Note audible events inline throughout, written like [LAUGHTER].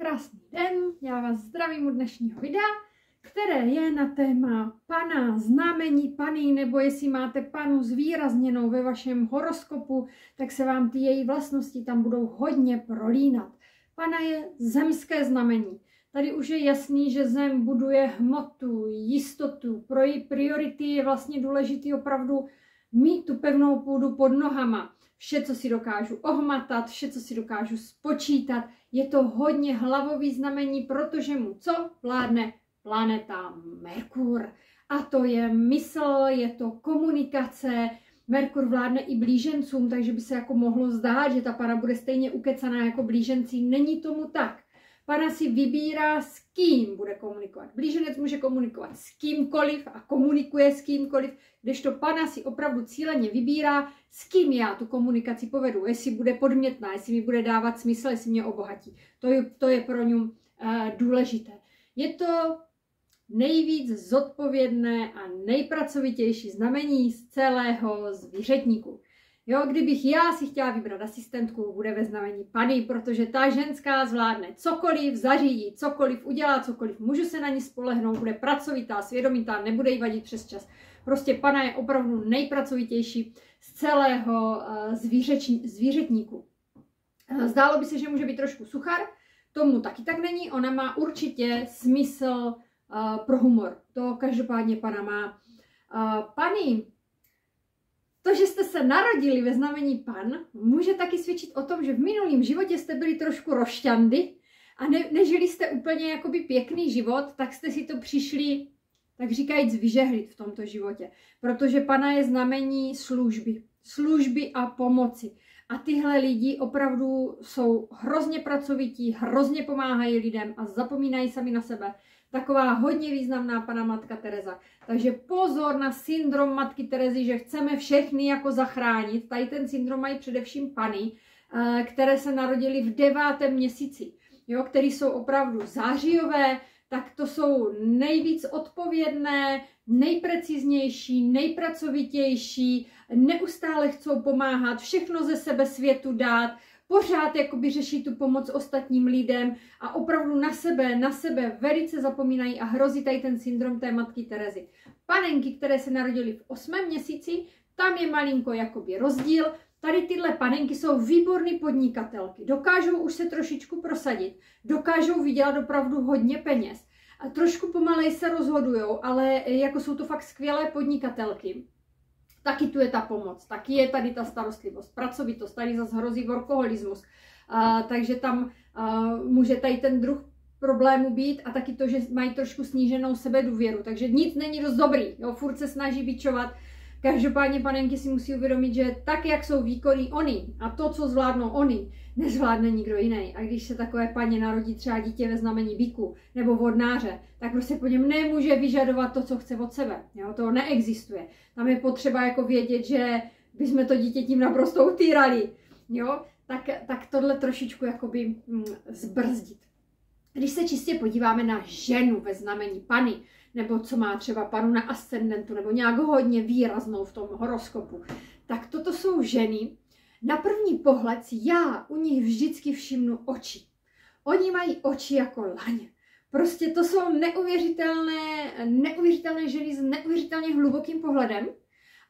Krásný den, já vás zdravím u dnešního videa, které je na téma pana, znamení pany, nebo jestli máte panu zvýrazněnou ve vašem horoskopu, tak se vám ty její vlastnosti tam budou hodně prolínat. Pana je zemské znamení. Tady už je jasný, že zem buduje hmotu, jistotu. Pro její priority je vlastně důležitý opravdu mít tu pevnou půdu pod nohama vše, co si dokážu ohmatat, vše, co si dokážu spočítat. Je to hodně hlavový znamení, protože mu co vládne planeta Merkur. A to je mysl, je to komunikace, Merkur vládne i blížencům, takže by se jako mohlo zdát, že ta para bude stejně ukecaná jako blíženci. Není tomu tak. Pana si vybírá, s kým bude komunikovat. Blíženec může komunikovat s kýmkoliv a komunikuje s kýmkoliv, kdežto pana si opravdu cíleně vybírá, s kým já tu komunikaci povedu, jestli bude podmětná, jestli mi bude dávat smysl, jestli mě obohatí. To je, to je pro ňu uh, důležité. Je to nejvíc zodpovědné a nejpracovitější znamení z celého zvířetníku. Jo, kdybych já si chtěla vybrat asistentku, bude ve znamení Pany, protože ta ženská zvládne cokoliv, zařídí cokoliv, udělá cokoliv, můžu se na ní spolehnout, bude pracovitá, svědomitá, nebude jí vadit přes čas. Prostě Pana je opravdu nejpracovitější z celého uh, zvířeč, zvířetníku. Uh, zdálo by se, že může být trošku suchar, tomu taky tak není, ona má určitě smysl uh, pro humor. To každopádně Pana má. Pany to, že jste se narodili ve znamení pan, může taky svědčit o tom, že v minulém životě jste byli trošku rošťandy a ne, nežili jste úplně jakoby pěkný život, tak jste si to přišli, tak říkajíc, vyžehlit v tomto životě. Protože pana je znamení služby. Služby a pomoci. A tyhle lidi opravdu jsou hrozně pracovití, hrozně pomáhají lidem a zapomínají sami na sebe taková hodně významná pana matka Teresa. Takže pozor na syndrom matky Terezy, že chceme všechny jako zachránit. Tady ten syndrom mají především pany, eh, které se narodily v devátém měsíci, jo, které jsou opravdu zářijové, tak to jsou nejvíc odpovědné, nejpreciznější, nejpracovitější, neustále chcou pomáhat, všechno ze sebe světu dát, pořád jakoby řeší tu pomoc ostatním lidem a opravdu na sebe, na sebe velice zapomínají a hrozí tady ten syndrom té matky Terezy. Panenky, které se narodily v osmém měsíci, tam je malinko jakoby rozdíl, Tady tyhle panenky jsou výborné podnikatelky, dokážou už se trošičku prosadit, dokážou vydělat opravdu hodně peněz. A trošku pomalej se rozhodují, ale jako jsou to fakt skvělé podnikatelky taky tu je ta pomoc, taky je tady ta starostlivost, pracovitost, tady zase hrozí workoholismus, a, takže tam a, může tady ten druh problému být a taky to, že mají trošku sníženou sebedůvěru, takže nic není dost dobrý, jo, furt se snaží bičovat, Každopádně panenky si musí uvědomit, že tak, jak jsou výkonní oni a to, co zvládnou oni, nezvládne nikdo jiný. A když se takové paně narodí třeba dítě ve znamení bíku nebo vodnáře, tak prostě po něm nemůže vyžadovat to, co chce od sebe. Jo? To neexistuje. Tam je potřeba jako vědět, že bychom to dítě tím naprosto utírali. Jo? Tak, tak tohle trošičku jakoby mm, zbrzdit. Když se čistě podíváme na ženu ve znamení pany, nebo co má třeba panu na ascendentu, nebo nějak hodně výraznou v tom horoskopu, tak toto jsou ženy, na první pohled já u nich vždycky všimnu oči. Oni mají oči jako laně. Prostě to jsou neuvěřitelné, neuvěřitelné ženy s neuvěřitelně hlubokým pohledem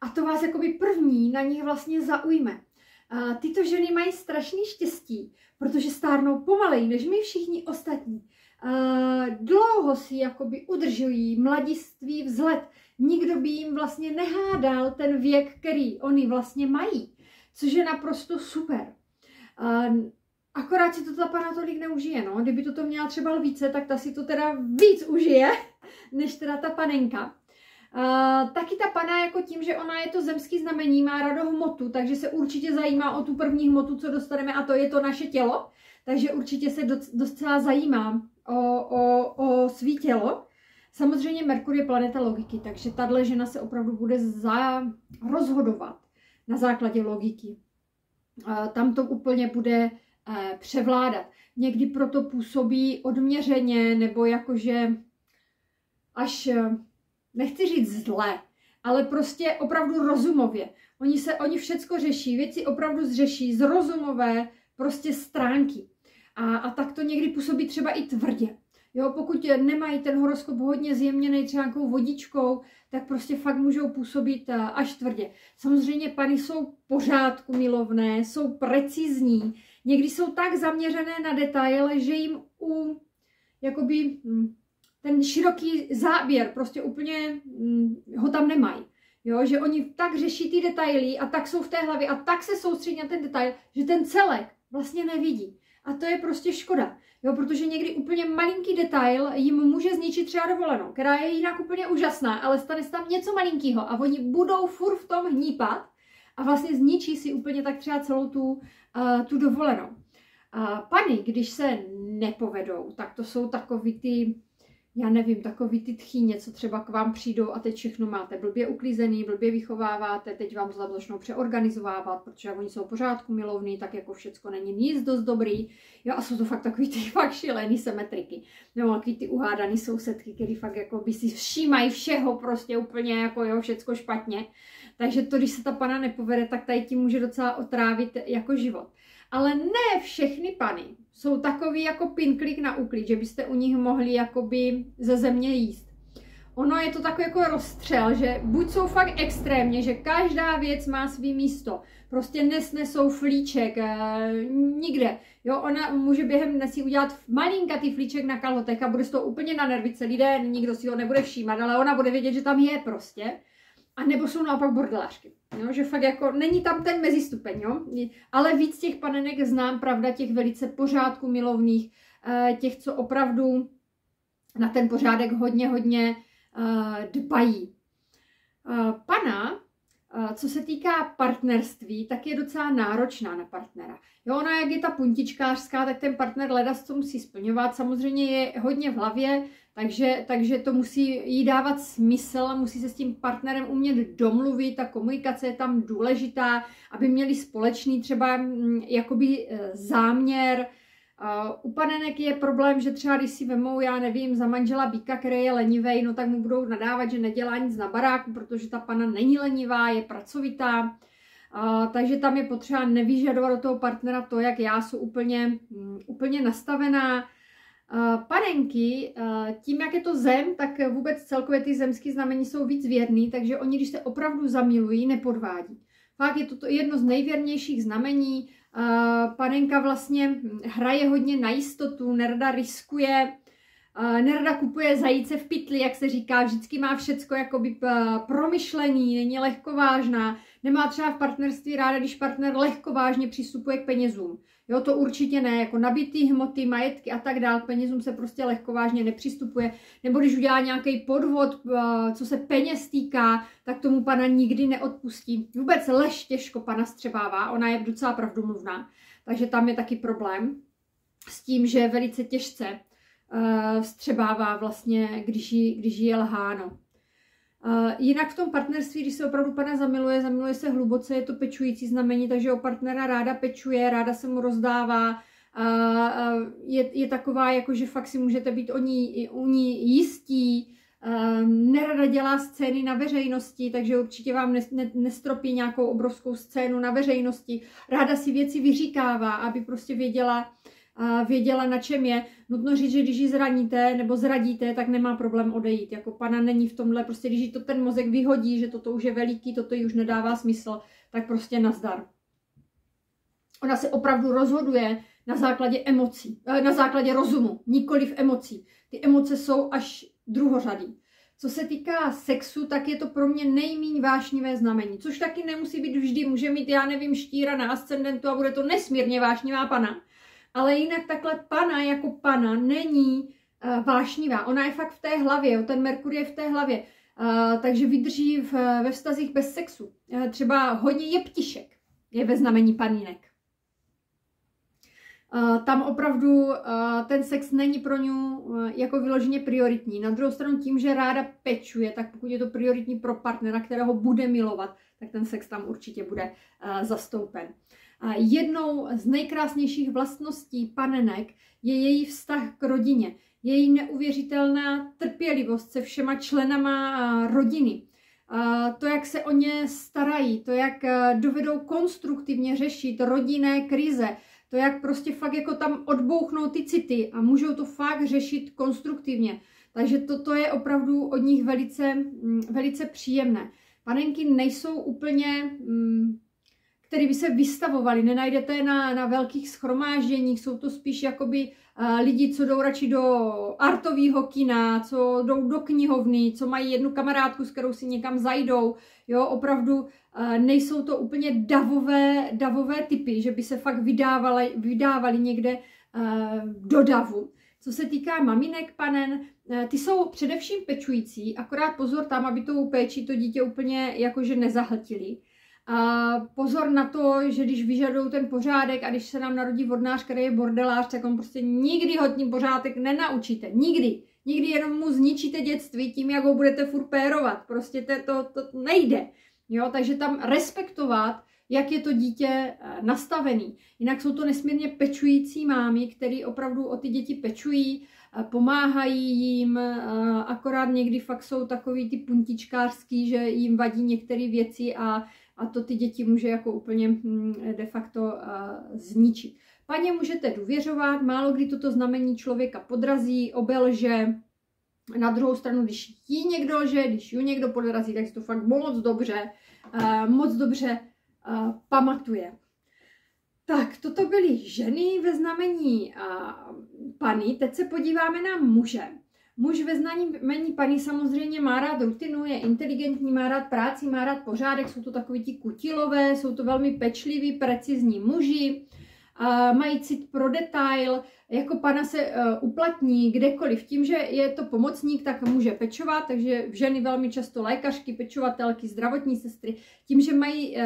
a to vás jakoby první na nich vlastně zaujme. A tyto ženy mají strašný štěstí, protože stárnou pomaleji než my všichni ostatní. A dlouho si jakoby udržují mladiství vzhled. Nikdo by jim vlastně nehádal ten věk, který oni vlastně mají což je naprosto super. Uh, akorát si to ta pana tolik neužije, no. Kdyby to měla třeba více, tak ta si to teda víc užije, [LAUGHS] než teda ta panenka. Uh, taky ta pana jako tím, že ona je to zemský znamení, má rado hmotu, takže se určitě zajímá o tu první hmotu, co dostaneme a to je to naše tělo. Takže určitě se docela zajímá o, o, o svý tělo. Samozřejmě Merkur je planeta logiky, takže tahle žena se opravdu bude za rozhodovat na základě logiky. Tam to úplně bude eh, převládat. Někdy proto působí odměřeně nebo jakože až, eh, nechci říct zle, ale prostě opravdu rozumově. Oni se, oni všecko řeší, věci opravdu zřeší z rozumové prostě stránky. A, a tak to někdy působí třeba i tvrdě. Jo, pokud nemají ten horoskop hodně zjemněný třeba nějakou vodičkou, tak prostě fakt můžou působit eh, až tvrdě. Samozřejmě pany jsou pořádku milovné, jsou precizní, někdy jsou tak zaměřené na detail, že jim u jakoby hm, ten široký záběr prostě úplně hm, ho tam nemají. Jo, že oni tak řeší ty detaily a tak jsou v té hlavě a tak se soustředí na ten detail, že ten celek vlastně nevidí. A to je prostě škoda. Jo, protože někdy úplně malinký detail jim může zničit třeba dovolenou, která je jinak úplně úžasná, ale stane se tam něco malinkého a oni budou furt v tom hnípat a vlastně zničí si úplně tak třeba celou tu, uh, tu dovolenou. Uh, pany, když se nepovedou, tak to jsou takový ty já nevím, takový ty tchýně, co třeba k vám přijdou a teď všechno máte blbě uklízený, blbě vychováváte, teď vám to začnou přeorganizovávat, protože oni jsou pořádku milovní, tak jako všecko není nic dost dobrý. Jo, a jsou to fakt takový ty [LAUGHS] fakt šílený symetriky. Nebo takový ty uhádaný sousedky, který fakt jako by si všímají všeho prostě úplně jako jo, všecko špatně. Takže to, když se ta pana nepovede, tak tady tím může docela otrávit jako život. Ale ne všechny pany jsou takový jako pinklik na úklid, že byste u nich mohli jakoby ze země jíst. Ono je to takový jako rozstřel, že buď jsou fakt extrémně, že každá věc má svý místo. Prostě nesnesou flíček e, nikde. Jo, ona může během dne si udělat malinkatý flíček na kalhotek a bude z toho úplně na nervy celý den, nikdo si ho nebude všímat, ale ona bude vědět, že tam je prostě. A nebo jsou naopak bordelářky. Jo, že fakt jako není tam ten mezistupeň, jo? ale víc těch panenek znám, pravda, těch velice pořádku milovných, eh, těch, co opravdu na ten pořádek hodně, hodně eh, dbají. Eh, pana, co se týká partnerství, tak je docela náročná na partnera. Jo, ona jak je ta puntičkářská, tak ten partner leda co musí splňovat. Samozřejmě je hodně v hlavě, takže, takže to musí jí dávat smysl, musí se s tím partnerem umět domluvit, ta komunikace je tam důležitá, aby měli společný třeba mm, jakoby e, záměr. U panenek je problém, že třeba když si vemou, já nevím, za manžela býka, který je lenivý, no tak mu budou nadávat, že nedělá nic na baráku, protože ta pana není lenivá, je pracovitá. Uh, takže tam je potřeba nevyžadovat do toho partnera to, jak já jsem úplně, um, úplně nastavená. Uh, panenky, uh, tím, jak je to zem, tak vůbec celkově ty zemské znamení jsou víc věrný, takže oni, když se opravdu zamilují, nepodvádí. Fakt je to jedno z nejvěrnějších znamení. Uh, panenka vlastně hraje hodně na jistotu, nerada riskuje, nerada kupuje zajíce v pytli, jak se říká, vždycky má všecko jakoby promyšlení, není lehkovážná, nemá třeba v partnerství ráda, když partner lehkovážně přistupuje k penězům. Jo, to určitě ne, jako nabitý hmoty, majetky a tak dál, k penězům se prostě lehkovážně nepřistupuje, nebo když udělá nějaký podvod, co se peněz týká, tak tomu pana nikdy neodpustí. Vůbec lež těžko pana střebává, ona je docela pravdomluvná, takže tam je taky problém s tím, že velice těžce uh, vstřebává vlastně, když jí, když jí je lháno. Uh, jinak v tom partnerství, když se opravdu pana zamiluje, zamiluje se hluboce, je to pečující znamení, takže o partnera ráda pečuje, ráda se mu rozdává, uh, je, je taková, jako že fakt si můžete být o ní, u ní jistí, nerada dělá scény na veřejnosti, takže určitě vám ne, ne, nestropí nějakou obrovskou scénu na veřejnosti. Ráda si věci vyříkává, aby prostě věděla, věděla, na čem je. Nutno říct, že když ji zraníte nebo zradíte, tak nemá problém odejít. Jako pana není v tomhle, prostě když to ten mozek vyhodí, že toto už je veliký, toto ji už nedává smysl, tak prostě nazdar. Ona se opravdu rozhoduje na základě emocí, eh, na základě rozumu, nikoli v emocí. Ty emoce jsou až druhořadý. Co se týká sexu, tak je to pro mě nejmíň vášnivé znamení, což taky nemusí být vždy, může mít, já nevím, štíra na ascendentu a bude to nesmírně vášnivá pana ale jinak takhle pana jako pana není uh, vášnivá. Ona je fakt v té hlavě, ten Merkur je v té hlavě, uh, takže vydrží v, ve vztazích bez sexu. Uh, třeba hodně je ptišek, je ve znamení panínek. Uh, tam opravdu uh, ten sex není pro ně uh, jako vyloženě prioritní. Na druhou stranu tím, že ráda pečuje, tak pokud je to prioritní pro partnera, kterého bude milovat, tak ten sex tam určitě bude zastoupen. Jednou z nejkrásnějších vlastností panenek je její vztah k rodině, její neuvěřitelná trpělivost se všema členama rodiny. To, jak se o ně starají, to, jak dovedou konstruktivně řešit rodinné krize, To, jak prostě fakt jako tam odbouchnou ty city a můžou to fakt řešit konstruktivně. Takže toto je opravdu od nich velice, velice příjemné. Panenky nejsou úplně, které by se vystavovaly, nenajdete je na, na velkých schromážděních, jsou to spíš jakoby uh, lidi, co jdou radši do artového kina, co jdou do knihovny, co mají jednu kamarádku, s kterou si někam zajdou, jo, opravdu uh, nejsou to úplně davové, davové typy, že by se fakt vydávali, vydávali někde uh, do davu. Co se týká maminek, panen, eh, ty jsou především pečující, akorát pozor tam, aby tou péči to dítě úplně jakože nezahltili. A pozor na to, že když vyžadují ten pořádek a když se nám narodí vodnář, který je bordelář, tak on prostě nikdy ho tím pořádek nenaučíte. Nikdy. Nikdy jenom mu zničíte dětství tím, jak ho budete furt pérovat. Prostě to, to, to nejde. Jo, takže tam respektovat jak je to dítě eh, nastavený. Jinak jsou to nesmírně pečující mámy, který opravdu o ty děti pečují, eh, pomáhají jim, eh, akorát někdy fakt jsou takový ty puntičkářský, že jim vadí některé věci a, a to ty děti může jako úplně hm, de facto zničit. Paně můžete důvěřovat, málo kdy toto znamení člověka podrazí, obelže, na druhou stranu, když jí někdo lže, když ji někdo podrazí, tak si to fakt moc dobře, moc dobře pamatuje. Tak, toto byly ženy ve znamení pany. Teď se podíváme na muže. Muž ve znamení paní samozřejmě má rád rutinu, je inteligentní, má rád práci, má rád pořádek, jsou to takový ti kutilové, jsou to velmi pečliví, precizní muži mají cit pro detail, jako pana se uh, uplatní kdekoliv. Tím, že je to pomocník, tak může pečovat, takže ženy velmi často lékařky, pečovatelky, zdravotní sestry, tím, že mají uh,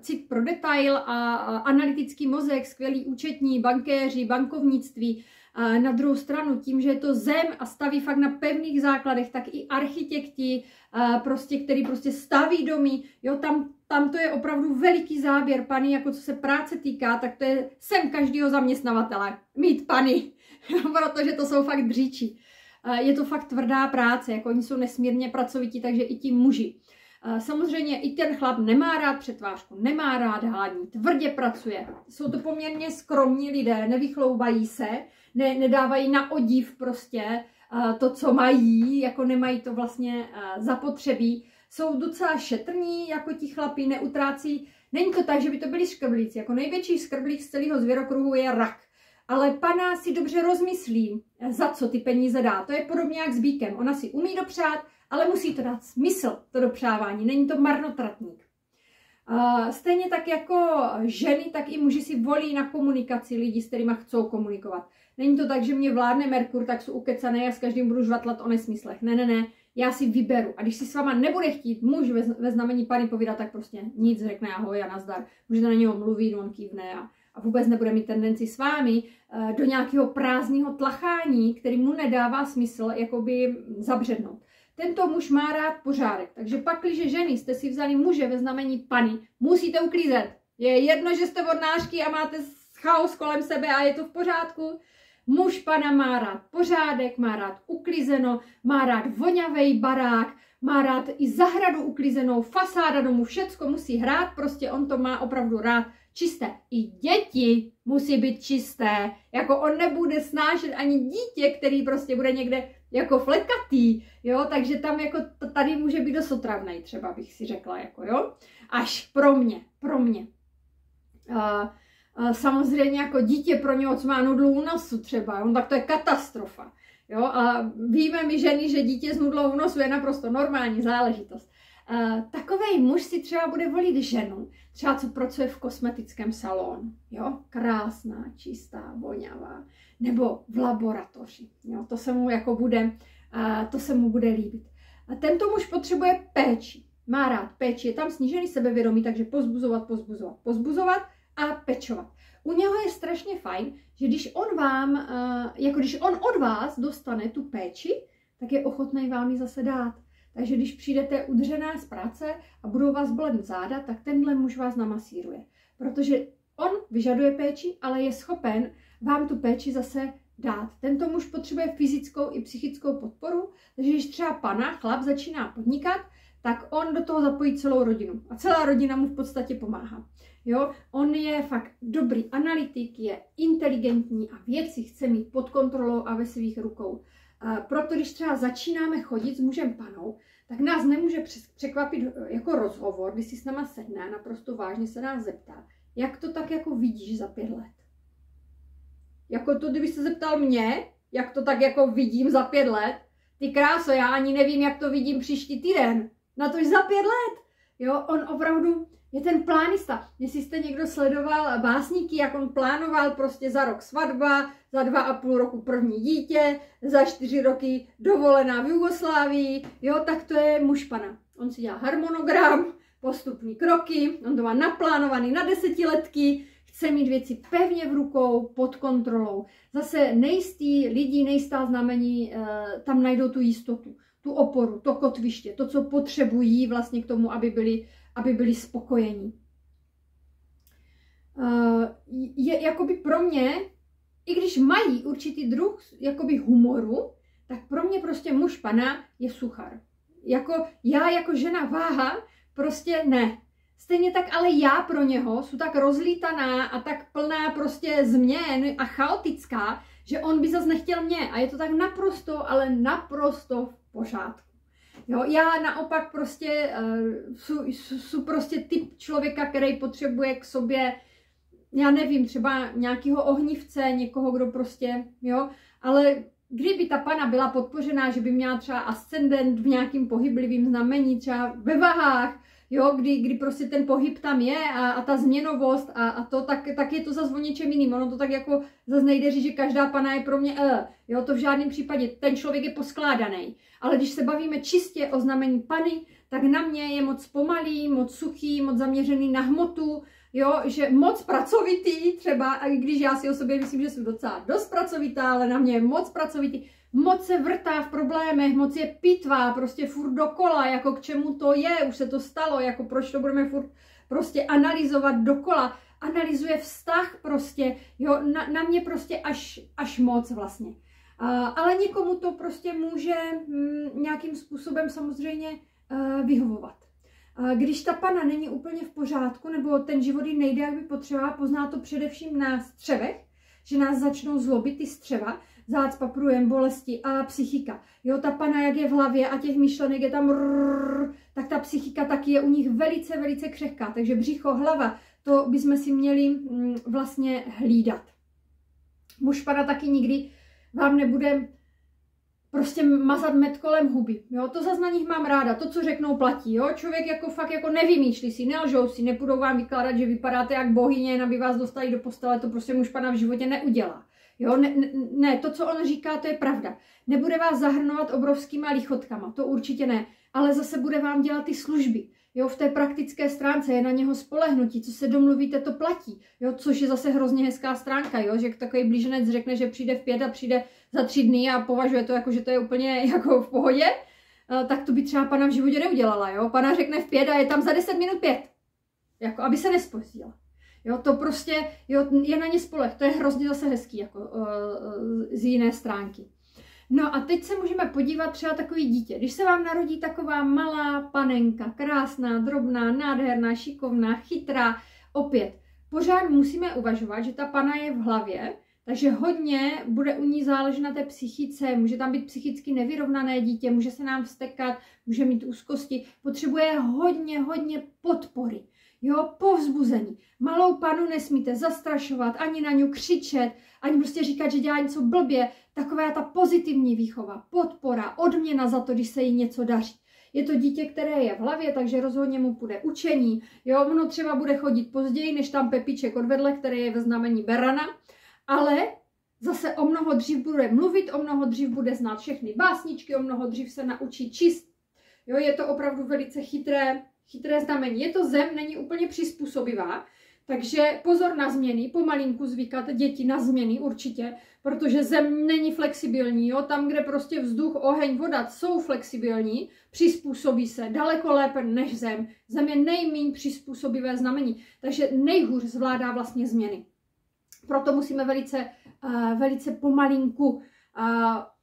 cit pro detail a analytický mozek, skvělý účetní, bankéři, bankovnictví, na druhou stranu, tím, že je to zem a staví fakt na pevných základech, tak i architekti, prostě, který prostě staví domy, jo, tam tam to je opravdu veliký záběr, pany, jako co se práce týká, tak to je sem každého zaměstnavatele, mít pany, [LAUGHS] protože to jsou fakt dříči. Je to fakt tvrdá práce, jako oni jsou nesmírně pracovití, takže i ti muži. Samozřejmě i ten chlap nemá rád přetvářku, nemá rád hádní, tvrdě pracuje. Jsou to poměrně skromní lidé, nevychloubají se, ne, nedávají na odiv prostě to, co mají, jako nemají to vlastně zapotřebí jsou docela šetrní, jako ti chlapí, neutrácí. Není to tak, že by to byli škrblíci. Jako největší škrblík z celého zvěrokruhu je rak. Ale pana si dobře rozmyslí, za co ty peníze dá. To je podobně jak s bíkem. Ona si umí dopřát, ale musí to dát smysl, to dopřávání. Není to marnotratník. Stejně tak jako ženy, tak i muži si volí na komunikaci lidi, s kterými chcou komunikovat. Není to tak, že mě vládne Merkur, tak jsou ukecané a s každým budu žvatlat o nesmyslech. Ne, ne, ne já si vyberu. A když si s váma nebude chtít muž ve, ve znamení pany povídat, tak prostě nic, řekne ahoj a nazdar. Můžete na něho mluvit, on kývne a, a vůbec nebude mít tendenci s vámi uh, do nějakého prázdného tlachání, který mu nedává smysl jakoby zabřednout. Tento muž má rád pořádek, takže pak, když ženy jste si vzali muže ve znamení pany, musíte uklízet. Je jedno, že jste vodnářky a máte chaos kolem sebe a je to v pořádku, Muž pana má rád pořádek, má rád uklizeno, má rád vonavý barák, má rád i zahradu uklizenou, fasáda domu, všecko musí hrát, prostě on to má opravdu rád čisté. I děti musí být čisté, jako on nebude snášet ani dítě, který prostě bude někde jako flekatý, jo, takže tam jako tady může být dost otravnej, třeba bych si řekla, jako jo, až pro mě, pro mě. Uh, samozřejmě jako dítě pro něho, co má nudlu u nosu třeba, on, tak to je katastrofa. Jo? A víme my ženy, že dítě s nudlou u nosu je naprosto normální záležitost. Uh, takový muž si třeba bude volit ženu, třeba co pracuje v kosmetickém salonu, jo, krásná, čistá, voňavá, nebo v laboratoři, jo, to se mu jako bude, to se mu bude líbit. A tento muž potřebuje péči, má rád péči, je tam snížený sebevědomí, takže pozbuzovat, pozbuzovat, pozbuzovat, a pečovat. U něho je strašně fajn, že když on vám, eh, jako když on od vás dostane tu péči, tak je ochotný vám ji zase dát. Takže když přijdete udřená z práce a budou vás bolet záda, tak tenhle muž vás namasíruje. Protože on vyžaduje péči, ale je schopen vám tu péči zase dát. Tento muž potřebuje fyzickou i psychickou podporu, takže když třeba pana, chlap začíná podnikat, tak on do toho zapojí celou rodinu. A celá rodina mu v podstatě pomáhá. Jo, on je fakt dobrý analytik, je inteligentní a věci chce mít pod kontrolou a ve svých rukou. A proto když třeba začínáme chodit s mužem panou, tak nás nemůže překvapit eh, jako rozhovor, když si s náma sedne a naprosto vážně se nás zeptá, jak to tak jako vidíš za pět let. Jako to, kdyby se zeptal mě, jak to tak jako vidím za pět let, ty kráso, já ani nevím, jak to vidím příští týden. Na to za pět let. Jo, on opravdu je ten plánista. Jestli jste někdo sledoval básníky, jak on plánoval prostě za rok svatba, za dva a půl roku první dítě, za čtyři roky dovolená v Jugoslávii, jo, tak to je muž pana. On si dělá harmonogram, postupní kroky, on to má naplánovaný na desetiletky, chce mít věci pevně v rukou, pod kontrolou. Zase nejistý lidi, nejistá znamení, eh, tam najdou tu jistotu, tu oporu, to kotviště, to, co potřebují vlastně k tomu, aby byli, aby byli spokojení. Eh, je jakoby pro mě, i když mají určitý druh jakoby humoru, tak pro mě prostě muž pana je suchar. Jako já jako žena váha, prostě ne. Stejně tak ale já pro něho jsou tak rozlítaná a tak plná prostě změn a chaotická, že on by zase nechtěl mě. A je to tak naprosto, ale naprosto v pořádku. Jo, já naopak prostě uh, jsou prostě typ člověka, který potřebuje k sobě, já nevím, třeba nějakého ohnivce, někoho, kdo prostě, jo, ale kdyby ta pana byla podpořená, že by měla třeba ascendent v nějakým pohyblivým znamení, třeba ve vahách, jo, kdy, kdy prostě ten pohyb tam je a, a ta změnovost a, a to, tak, tak je to zase o něčem jiným. Ono to tak jako zase nejde říct, že každá pana je pro mě uh, jo, to v žádném případě, ten člověk je poskládaný. Ale když se bavíme čistě o znamení pany, tak na mě je moc pomalý, moc suchý, moc zaměřený na hmotu, jo, že moc pracovitý třeba, a když já si o sobě myslím, že jsem docela dost pracovitá, ale na mě je moc pracovitý, moc se vrtá v problémech, moc je pitvá, prostě furt dokola, jako k čemu to je, už se to stalo, jako proč to budeme furt prostě analyzovat dokola. Analyzuje vztah prostě, jo, na, na mě prostě až, až moc vlastně. A, ale někomu to prostě může hm, nějakým způsobem samozřejmě uh, vyhovovat. A když ta pana není úplně v pořádku, nebo ten život jí nejde, jak by potřebovala, pozná to především na střevech, že nás začnou zlobit ty střeva, zácpa, průjem, bolesti a psychika. Jo, ta pana, jak je v hlavě a těch myšlenek je tam rrr, tak ta psychika taky je u nich velice, velice křehká. Takže břicho, hlava, to bychom si měli mm, vlastně hlídat. Muž pana taky nikdy vám nebude prostě mazat med kolem huby. Jo, to zase na nich mám ráda, to, co řeknou, platí. Jo? Člověk jako fakt jako nevymýšlí si, nelžou si, nepůjdou vám vykládat, že vypadáte jak bohyně, aby vás dostali do postele, to prostě muž pana v životě neudělá. Jo, ne, ne, to, co on říká, to je pravda. Nebude vás zahrnovat obrovskýma lichotkama, to určitě ne, ale zase bude vám dělat ty služby. Jo, v té praktické stránce je na něho spolehnutí, co se domluvíte, to platí. Jo, což je zase hrozně hezká stránka, jo, že takový blíženec řekne, že přijde v pět a přijde za tři dny a považuje to jako, že to je úplně [LAUGHS] jako v pohodě, eh, tak to by třeba pana v životě neudělala, jo. Pana řekne v pět a je tam za deset minut pět. Jako, aby se nespozdila. Jo, to prostě jo, je na ně spolech. To je hrozně zase hezký jako, uh, z jiné stránky. No a teď se můžeme podívat třeba takový dítě. Když se vám narodí taková malá panenka, krásná, drobná, nádherná, šikovná, chytrá, opět, pořád musíme uvažovat, že ta pana je v hlavě, takže hodně bude u ní záležet na té psychice, může tam být psychicky nevyrovnané dítě, může se nám vstekat, může mít úzkosti, potřebuje hodně, hodně podpory. Jo, povzbuzení. Malou panu nesmíte zastrašovat, ani na ňu křičet, ani prostě říkat, že dělá něco blbě. Taková ta pozitivní výchova, podpora, odměna za to, když se jí něco daří. Je to dítě, které je v hlavě, takže rozhodně mu půjde učení. Jo, ono třeba bude chodit později, než tam Pepiček odvedle, který je ve znamení Berana, ale zase o mnoho dřív bude mluvit, o mnoho dřív bude znát všechny básničky, o mnoho dřív se naučí číst. Jo, je to opravdu velice chytré, chytré znamení. Je to zem, není úplně přizpůsobivá, takže pozor na změny, pomalinku zvykat děti na změny určitě, protože zem není flexibilní. Jo? Tam, kde prostě vzduch, oheň, voda jsou flexibilní, přizpůsobí se daleko lépe než zem. Zem je nejméně přizpůsobivé znamení, takže nejhůř zvládá vlastně změny. Proto musíme velice, uh, velice pomalinku uh,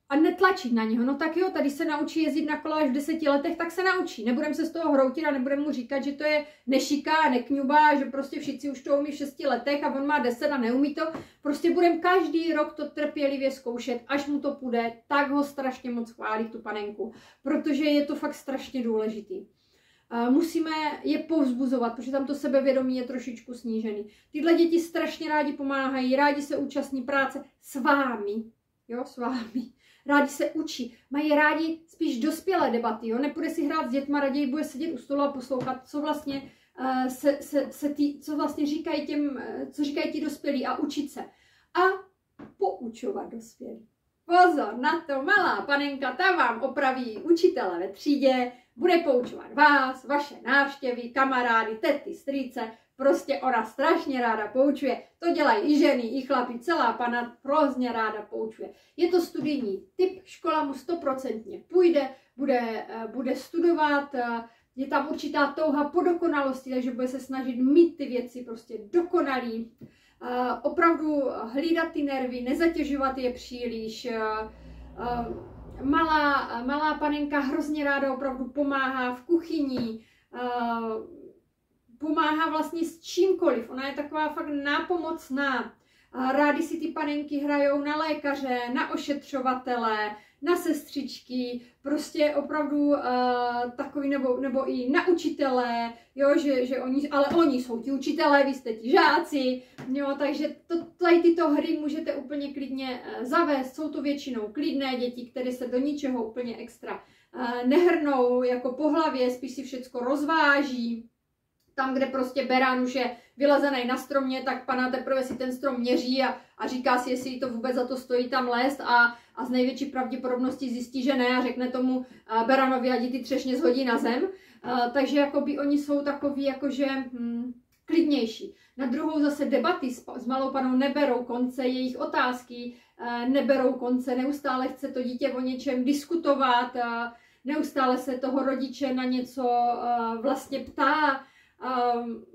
a netlačit na něho. No tak jo, tady se naučí jezdit na kole až v deseti letech, tak se naučí. Nebudem se z toho hroutit a nebudeme mu říkat, že to je nešiká nekňuba, že prostě všichni už to umí v šesti letech a on má deset a neumí to. Prostě budeme každý rok to trpělivě zkoušet, až mu to půjde, tak ho strašně moc chválí tu panenku, protože je to fakt strašně důležitý. Musíme je povzbuzovat, protože tam to sebevědomí je trošičku snížený. Tyhle děti strašně rádi pomáhají, rádi se účastní práce s vámi, jo, s vámi rádi se učí, mají rádi spíš dospělé debaty, jo? nepůjde si hrát s dětma, raději bude sedět u stolu a poslouchat, co vlastně, uh, se, se, se tý, co vlastně říkají těm, uh, co říkají ti dospělí a učit se. A poučovat dospělí. Pozor na to, malá panenka, ta vám opraví učitele ve třídě, bude poučovat vás, vaše návštěvy, kamarády, tety, strýce, Prostě ona strašně ráda poučuje. To dělají i ženy, i chlapi, celá pana hrozně ráda poučuje. Je to studijní typ, škola mu stoprocentně půjde, bude, eh, bude studovat, eh, je tam určitá touha po dokonalosti, takže bude se snažit mít ty věci prostě dokonalý. Eh, opravdu hlídat ty nervy, nezatěžovat je příliš. Malá, malá panenka hrozně ráda opravdu pomáhá v kuchyni, pomáhá vlastně s čímkoliv. Ona je taková fakt nápomocná. Rádi si ty panenky hrajou na lékaře, na ošetřovatele, na sestřičky, prostě opravdu uh, takový, nebo, nebo i na učitele, jo, že, že oni, ale oni jsou ti učitelé, vy jste ti žáci, jo, takže to, tady tyto hry můžete úplně klidně uh, zavést, jsou to většinou klidné děti, které se do ničeho úplně extra uh, nehrnou jako po hlavě, spíš si všecko rozváží, tam, kde prostě berán už je vylezený na stromě, tak pana teprve si ten strom měří a, a říká si, jestli to vůbec za to stojí tam lézt a, a z největší pravděpodobností zjistí, že ne a řekne tomu uh, beranovi, ať ty třešně zhodí na zem. Uh, takže jakoby oni jsou takový jakože hm, klidnější. Na druhou zase debaty s, s malou panou neberou konce, jejich otázky uh, neberou konce, neustále chce to dítě o něčem diskutovat, neustále se toho rodiče na něco vlastně ptá, um,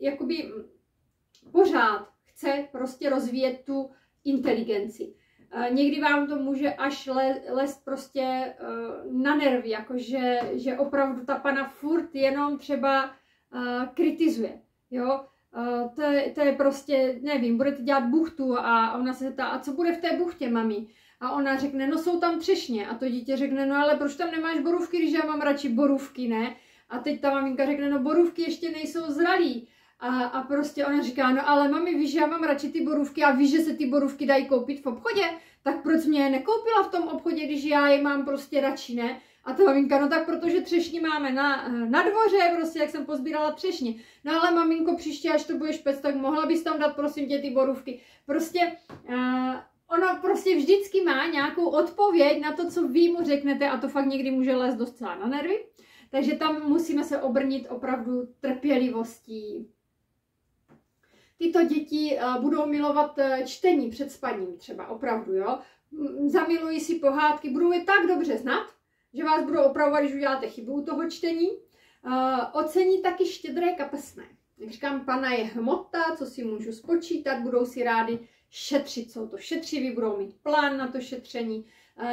jakoby pořád chce prostě rozvíjet tu inteligenci. Uh, někdy vám to může až le, lest prostě uh, na nervy, jakože že opravdu ta pana furt jenom třeba uh, kritizuje, jo. To, je, to je prostě, nevím, budete dělat buchtu a ona se zeptá, a co bude v té buchtě, mami? A ona řekne, no jsou tam třešně. A to dítě řekne, no ale proč tam nemáš borůvky, když já mám radši borůvky, ne? A teď ta maminka řekne, no borůvky ještě nejsou zralí. A, a prostě ona říká, no ale mami, víš, já mám radši ty borůvky a víš, že se ty borůvky dají koupit v obchodě, tak proč mě je nekoupila v tom obchodě, když já je mám prostě radši, ne? A ta maminka, no tak protože třešní máme na, na dvoře, prostě jak jsem pozbírala třešně. No ale maminko, příště, až to budeš pec, tak mohla bys tam dát prosím tě ty borůvky. Prostě uh, ono prostě vždycky má nějakou odpověď na to, co vy mu řeknete a to fakt někdy může lézt docela na nervy. Takže tam musíme se obrnit opravdu trpělivostí. Tyto děti uh, budou milovat uh, čtení před spaním třeba, opravdu, jo. Zamilují si pohádky, budou je tak dobře znát, že vás budou opravovat, když uděláte chybu u toho čtení. Uh, ocení taky štědré kapesné. Jak říkám, pana je hmota, co si můžu spočítat, budou si rádi šetřit, jsou to šetřiví, budou mít plán na to šetření,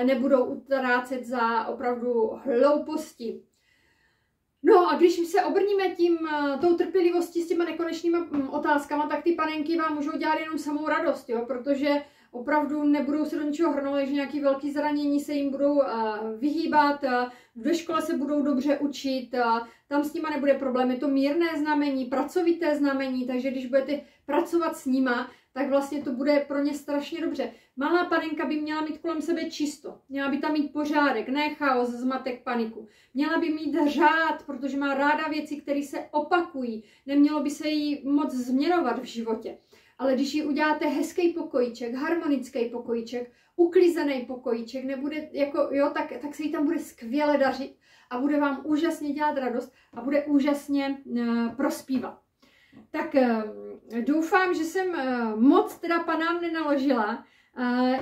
nebudou utrácet za opravdu hlouposti. No a když se obrníme tím, eh, tou trpělivostí s těma nekonečnými mm, otázkama, tak ty panenky vám můžou dělat jenom samou radost, jo, protože opravdu nebudou se do ničeho hrnout, že nějaký velký zranění se jim budou uh, vyhýbat, uh, ve škole se budou dobře učit, uh, tam s nima nebude problém, je to mírné znamení, pracovité znamení, takže když budete pracovat s nima, tak vlastně to bude pro ně strašně dobře. Malá panenka by měla mít kolem sebe čisto, měla by tam mít pořádek, ne chaos, zmatek, paniku. Měla by mít řád, protože má ráda věci, které se opakují. Nemělo by se jí moc změnovat v životě. Ale když ji uděláte hezký pokojíček, harmonický pokojíček, uklizený pokojíček, nebude jako, jo, tak, tak se jí tam bude skvěle dařit a bude vám úžasně dělat radost a bude úžasně uh, prospívat. Tak uh, doufám, že jsem uh, moc teda panám nenaložila,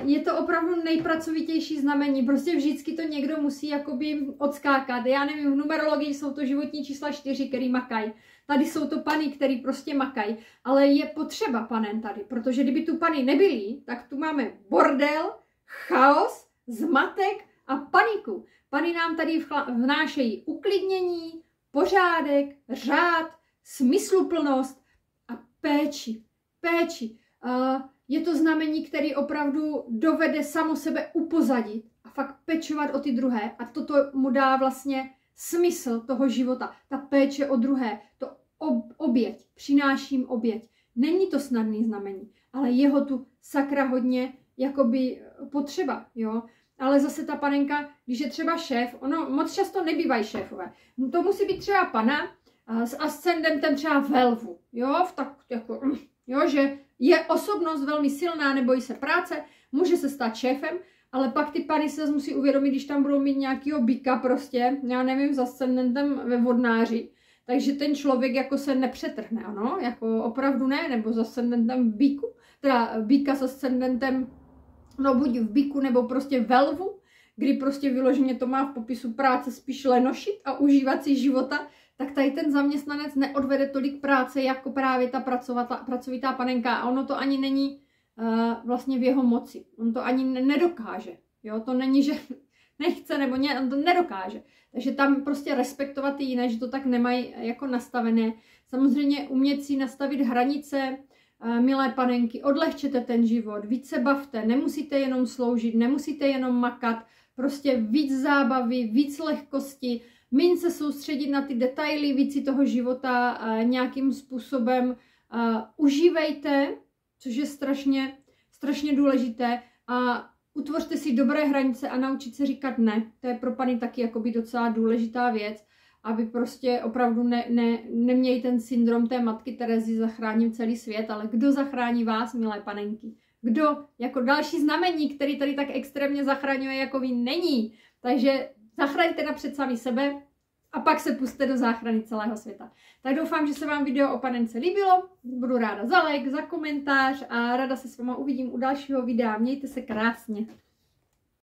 je to opravdu nejpracovitější znamení, prostě vždycky to někdo musí jakoby odskákat. Já nevím, v numerologii jsou to životní čísla čtyři, který makají. Tady jsou to pany, který prostě makají, ale je potřeba panen tady, protože kdyby tu pany nebyly, tak tu máme bordel, chaos zmatek a paniku. Pany nám tady vnášejí uklidnění, pořádek, řád, smysluplnost a péči. Péči. Je to znamení, který opravdu dovede samo sebe upozadit a fakt pečovat o ty druhé. A toto mu dá vlastně smysl toho života. Ta péče o druhé, to oběť, přináším oběť. Není to snadný znamení, ale jeho tu sakra hodně jakoby potřeba, jo. Ale zase ta panenka, když je třeba šéf, ono moc často nebývají šéfové. To musí být třeba pana s ascendentem třeba velvu, jo, v tak jako, jo, že je osobnost velmi silná, nebojí se práce, může se stát šéfem, ale pak ty pany se musí uvědomit, když tam budou mít nějakýho byka prostě, já nevím, s ascendentem ve vodnáři, takže ten člověk jako se nepřetrhne, ano, jako opravdu ne, nebo s ascendentem v bíku, teda bíka s ascendentem, no buď v bíku, nebo prostě velvu, kdy prostě vyloženě to má v popisu práce spíš lenošit a užívat si života, tak tady ten zaměstnanec neodvede tolik práce, jako právě ta pracovitá panenka. A ono to ani není uh, vlastně v jeho moci. On to ani nedokáže. Jo, to není, že [LAUGHS] nechce nebo ně, on to nedokáže. Takže tam prostě respektovat ty jiné, že to tak nemají jako nastavené. Samozřejmě umět si nastavit hranice, uh, milé panenky, odlehčete ten život, víc se bavte, nemusíte jenom sloužit, nemusíte jenom makat, prostě víc zábavy, víc lehkosti, méně se soustředit na ty detaily víci toho života nějakým způsobem užívejte, což je strašně, strašně důležité a utvořte si dobré hranice a naučit se říkat ne. To je pro pany taky jakoby docela důležitá věc, aby prostě opravdu ne, ne, neměli ten syndrom té matky Terezy zachráním celý svět, ale kdo zachrání vás, milé panenky? Kdo jako další znamení, který tady tak extrémně zachraňuje, jako vy, není. Takže zachraňte napřed sami sebe a pak se puste do záchrany celého světa. Tak doufám, že se vám video o panence líbilo. Budu ráda za like, za komentář a ráda se s váma uvidím u dalšího videa. Mějte se krásně.